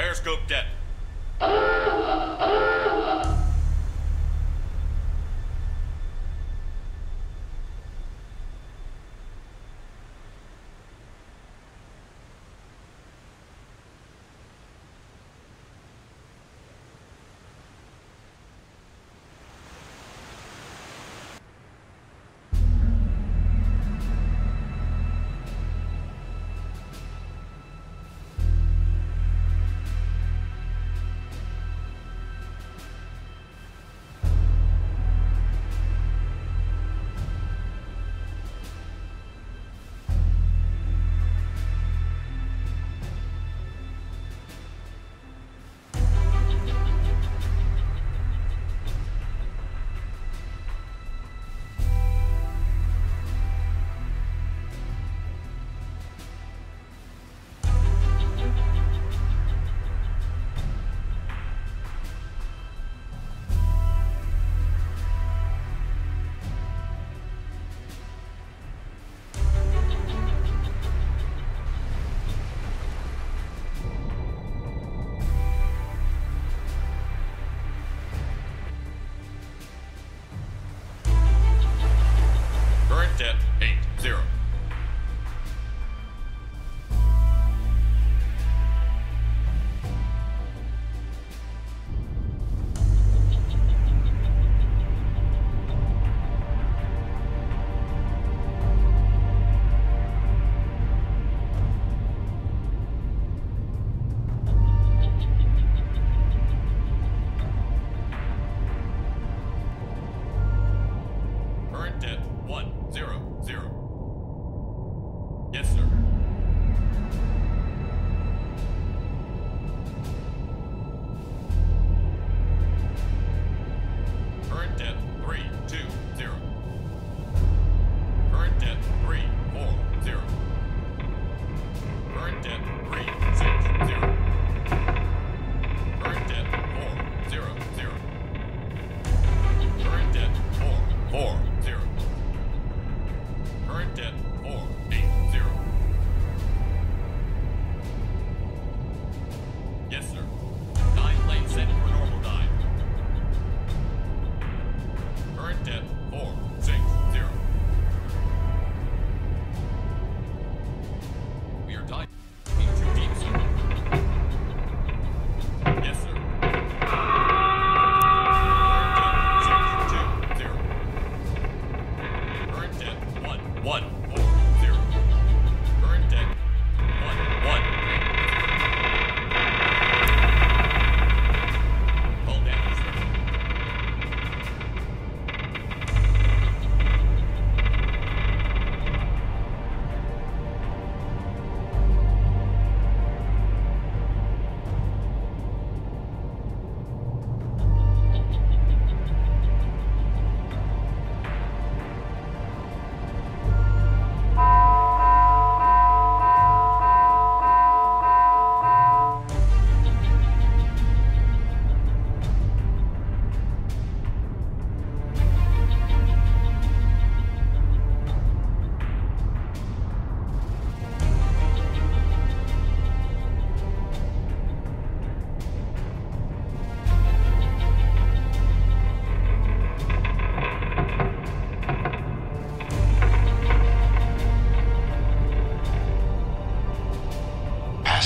Periscope depth.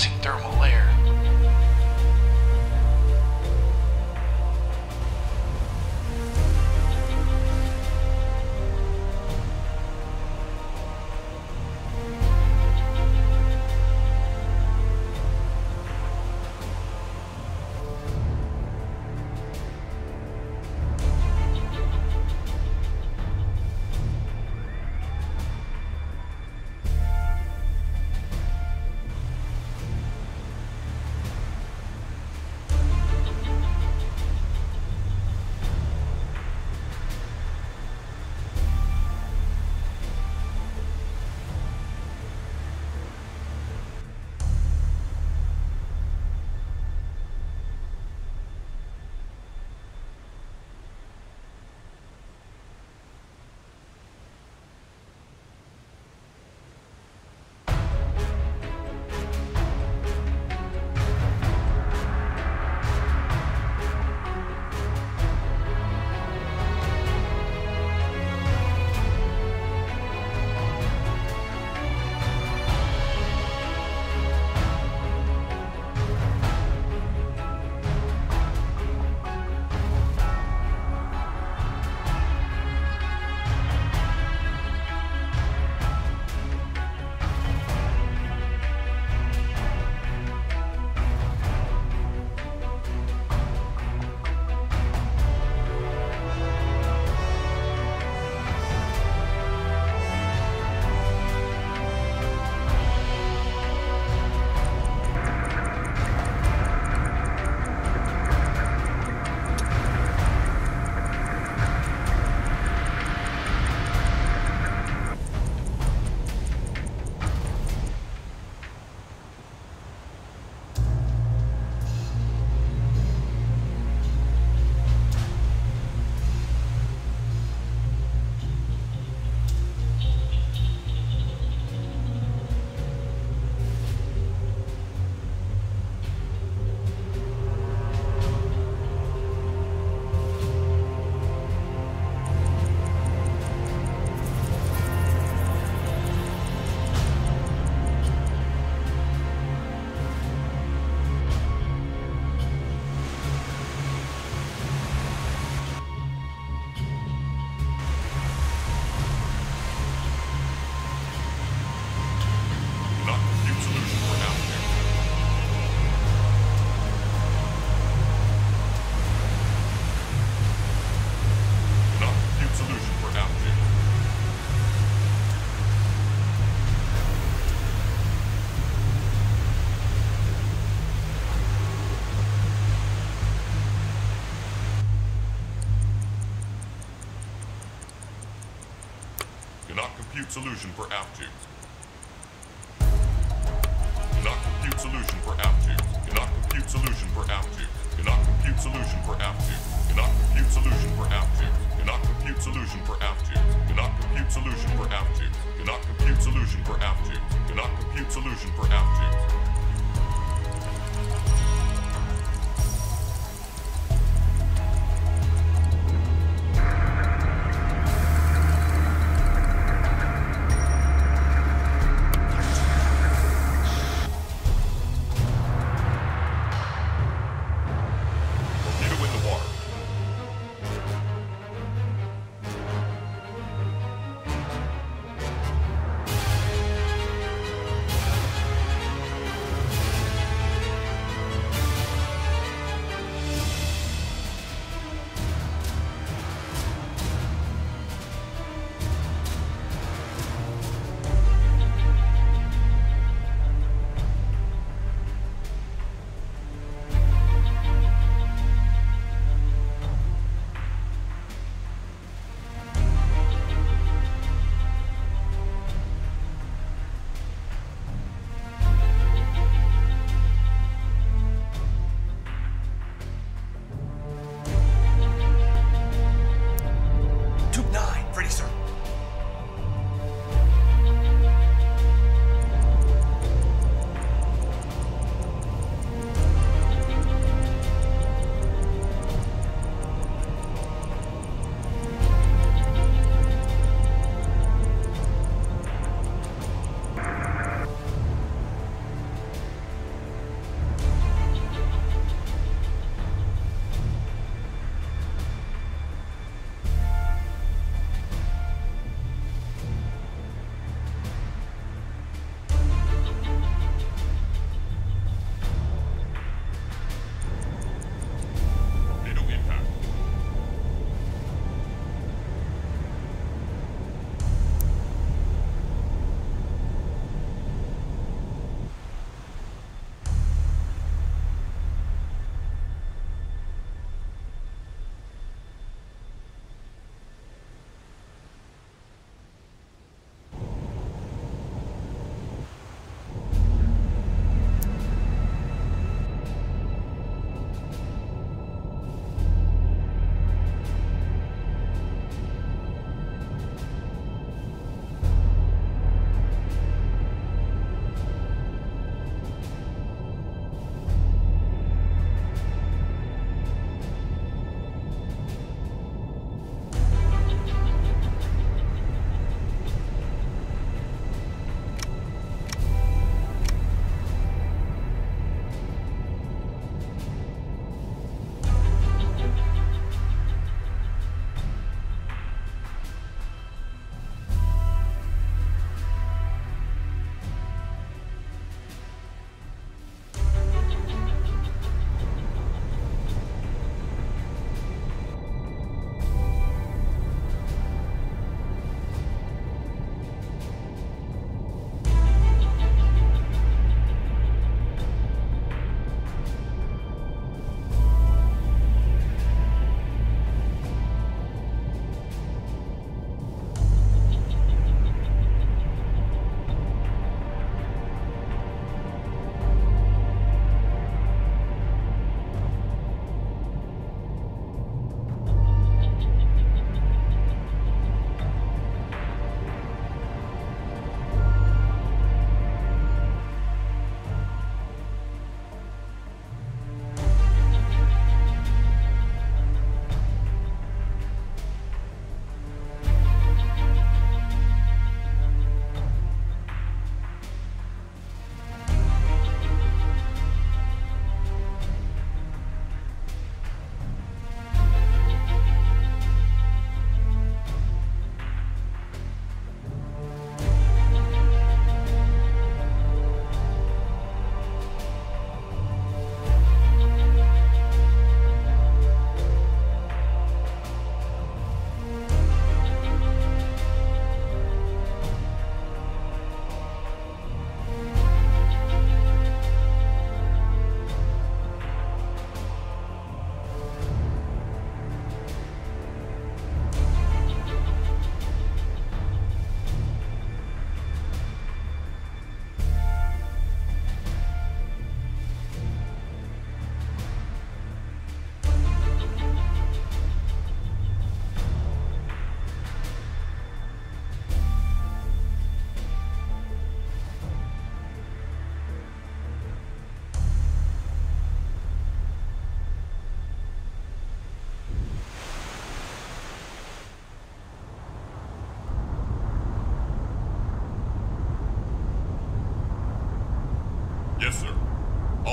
Passing thermal layer. Solution for aft tube. Cannot compute solution for aft tube. Cannot compute solution for aft tube. Cannot compute solution for aft tube. Cannot compute solution for aft tube. Cannot compute solution for aft tube. Cannot compute solution for aft tube. Cannot compute solution for aft tube. Cannot compute solution for aft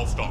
Stop.